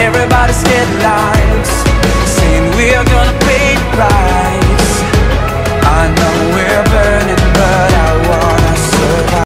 Everybody's getting in line